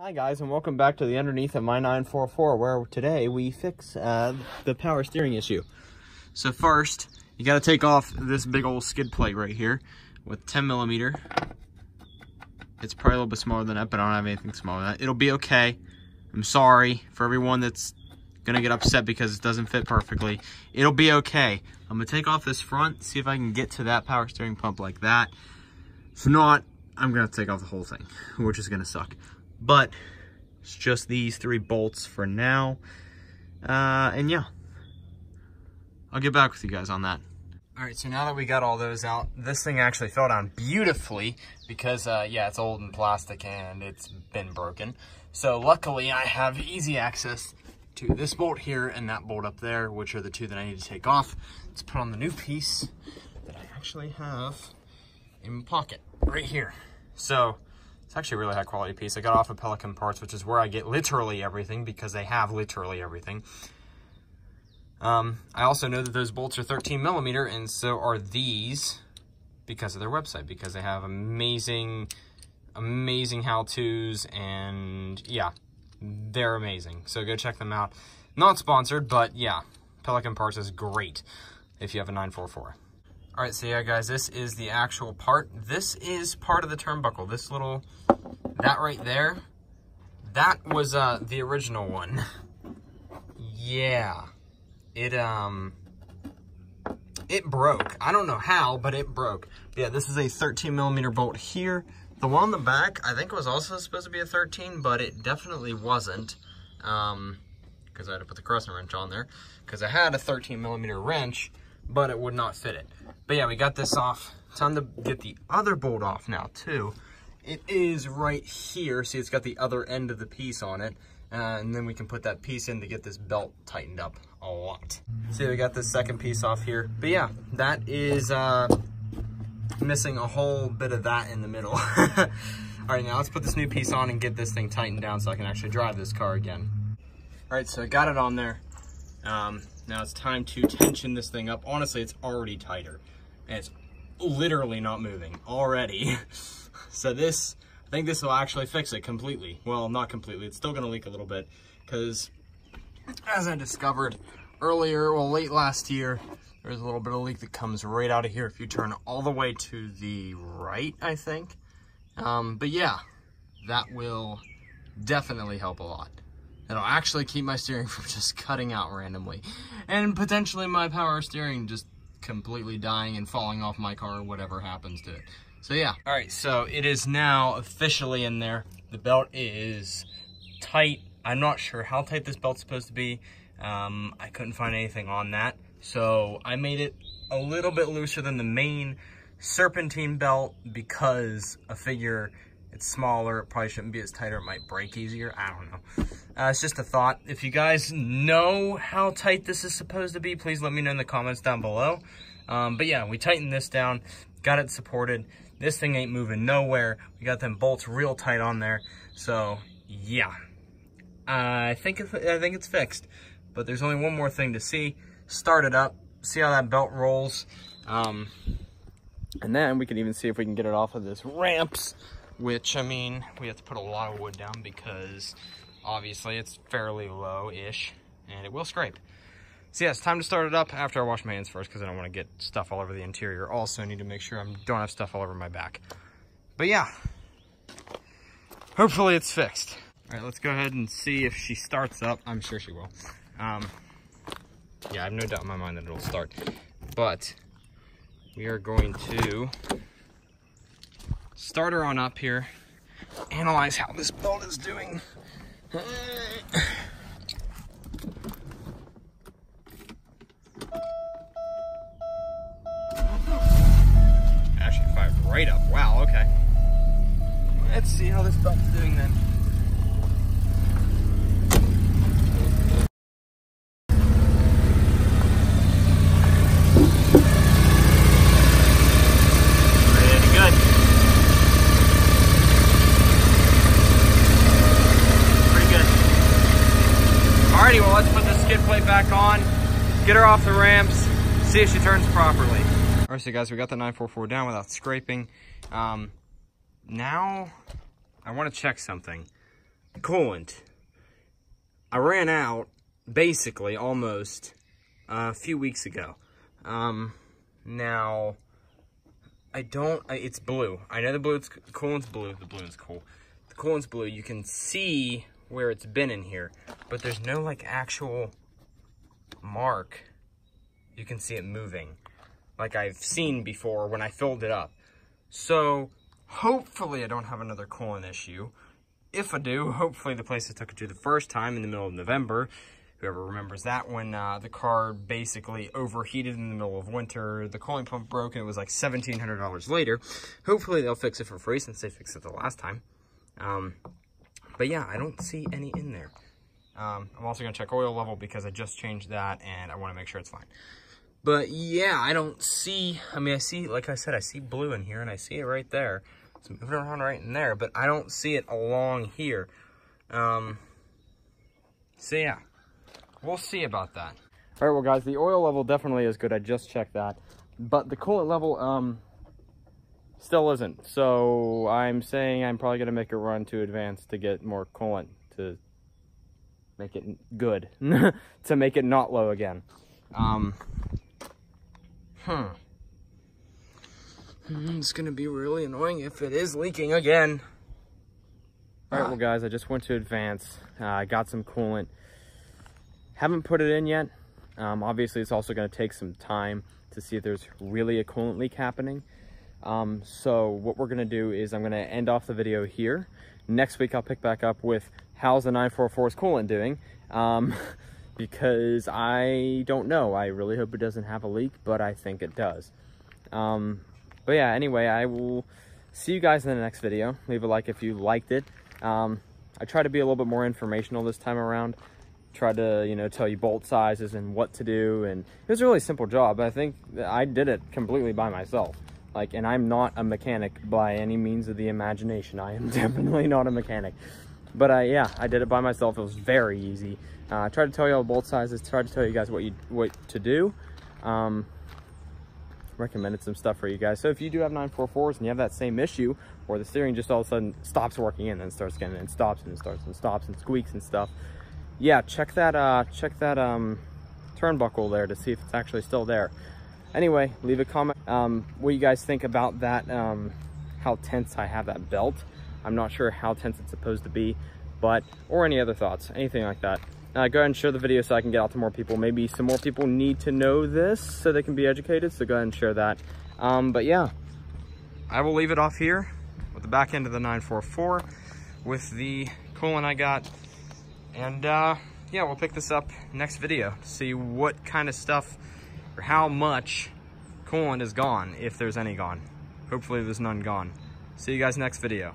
Hi guys and welcome back to the underneath of my 944 where today we fix uh, the power steering issue. So first you got to take off this big old skid plate right here with 10 millimeter. It's probably a little bit smaller than that but I don't have anything smaller than that. It'll be okay. I'm sorry for everyone that's gonna get upset because it doesn't fit perfectly. It'll be okay. I'm gonna take off this front, see if I can get to that power steering pump like that. If not, I'm gonna take off the whole thing, which is gonna suck. But it's just these three bolts for now. Uh, and yeah, I'll get back with you guys on that. All right, so now that we got all those out, this thing actually fell down beautifully because, uh, yeah, it's old and plastic and it's been broken. So luckily I have easy access to this bolt here and that bolt up there, which are the two that I need to take off. Let's put on the new piece that I actually have in my pocket right here. So it's actually a really high quality piece. I got off of Pelican Parts, which is where I get literally everything because they have literally everything. Um, I also know that those bolts are 13 millimeter and so are these because of their website, because they have amazing, amazing how-tos and yeah, they're amazing. So go check them out. Not sponsored, but yeah, Pelican Parts is great if you have a 944. All right, so yeah, guys, this is the actual part. This is part of the turnbuckle. This little, that right there, that was uh, the original one. yeah, it, um, it broke. I don't know how, but it broke. But yeah, this is a 13 millimeter bolt here. The one on the back, I think was also supposed to be a 13, but it definitely wasn't. Um, because I had to put the crescent wrench on there. Because I had a 13 millimeter wrench, but it would not fit it. But yeah, we got this off. Time to get the other bolt off now too. It is right here. See, it's got the other end of the piece on it. Uh, and then we can put that piece in to get this belt tightened up a lot. See, we got this second piece off here. But yeah, that is uh, missing a whole bit of that in the middle. All right, now let's put this new piece on and get this thing tightened down so I can actually drive this car again. All right, so I got it on there. Um, now it's time to tension this thing up. Honestly, it's already tighter. And it's literally not moving already. so this, I think this will actually fix it completely. Well, not completely. It's still gonna leak a little bit because as I discovered earlier, well, late last year, there's a little bit of leak that comes right out of here if you turn all the way to the right, I think. Um, but yeah, that will definitely help a lot. It'll actually keep my steering from just cutting out randomly. And potentially my power steering just completely dying and falling off my car, or whatever happens to it. So yeah. All right, so it is now officially in there. The belt is tight. I'm not sure how tight this belt's supposed to be. Um, I couldn't find anything on that. So I made it a little bit looser than the main serpentine belt because I figure it's smaller. It probably shouldn't be as tight or it might break easier. I don't know. Uh, it's just a thought. If you guys know how tight this is supposed to be, please let me know in the comments down below. Um, but yeah, we tightened this down, got it supported. This thing ain't moving nowhere. We got them bolts real tight on there. So yeah, I think I think it's fixed. But there's only one more thing to see. Start it up, see how that belt rolls. Um, and then we can even see if we can get it off of this ramps, which I mean, we have to put a lot of wood down because obviously it's fairly low-ish and it will scrape. So yeah, it's time to start it up after I wash my hands first because I don't want to get stuff all over the interior. Also, I need to make sure I don't have stuff all over my back. But yeah, hopefully it's fixed. All right, let's go ahead and see if she starts up. I'm sure she will. Um, yeah, I have no doubt in my mind that it'll start. But we are going to start her on up here, analyze how this belt is doing. Actually fired right up. Wow, okay. Let's see how this belt's doing then. Pretty good. Pretty good. Alrighty, well let's put the skid plate back on, get her off the ramps, see if she turns properly. Alright, so guys, we got the 944 down without scraping. Um, now, I want to check something. coolant. I ran out, basically, almost, uh, a few weeks ago. Um, now, I don't, it's blue. I know the blue, coolant's blue, the is cool. The coolant's blue, you can see where it's been in here, but there's no, like, actual mark. You can see it moving, like I've seen before when I filled it up. So, hopefully I don't have another coolant issue. If I do, hopefully the place I took it to the first time in the middle of November, whoever remembers that, when uh, the car basically overheated in the middle of winter, the cooling pump broke, and it was like $1,700 later. Hopefully they'll fix it for free since they fixed it the last time. Um, but yeah, I don't see any in there. Um, I'm also going to check oil level because I just changed that, and I want to make sure it's fine. But yeah, I don't see, I mean, I see, like I said, I see blue in here and I see it right there. It's moving around right in there, but I don't see it along here. Um, so yeah, we'll see about that. All right, well guys, the oil level definitely is good. I just checked that. But the coolant level, um, still isn't. So I'm saying I'm probably gonna make a run to advance to get more coolant to make it good, to make it not low again. Um, Hmm. It's gonna be really annoying if it is leaking again. All right, well guys, I just went to advance. Uh, I got some coolant. Haven't put it in yet. Um, obviously, it's also gonna take some time to see if there's really a coolant leak happening. Um, so what we're gonna do is I'm gonna end off the video here. Next week, I'll pick back up with how's the 944's coolant doing. Um, because I don't know. I really hope it doesn't have a leak, but I think it does. Um, but yeah, anyway, I will see you guys in the next video. Leave a like if you liked it. Um, I try to be a little bit more informational this time around. Try to, you know, tell you bolt sizes and what to do. And it was a really simple job. I think I did it completely by myself. Like, and I'm not a mechanic by any means of the imagination. I am definitely not a mechanic. But uh, yeah, I did it by myself. It was very easy. Uh, I tried to tell you all both sizes, tried to tell you guys what you what to do. Um, recommended some stuff for you guys. So if you do have 944s and you have that same issue where the steering just all of a sudden stops working and then starts getting and stops and starts and stops and squeaks and stuff, yeah, check that uh, check that um, turnbuckle there to see if it's actually still there. Anyway, leave a comment um, what you guys think about that, um, how tense I have that belt. I'm not sure how tense it's supposed to be, but, or any other thoughts, anything like that uh, go ahead and share the video so I can get out to more people. Maybe some more people need to know this so they can be educated, so go ahead and share that. Um, but yeah, I will leave it off here with the back end of the 944 with the coolant I got. And uh, yeah, we'll pick this up next video to see what kind of stuff or how much coolant is gone, if there's any gone. Hopefully there's none gone. See you guys next video.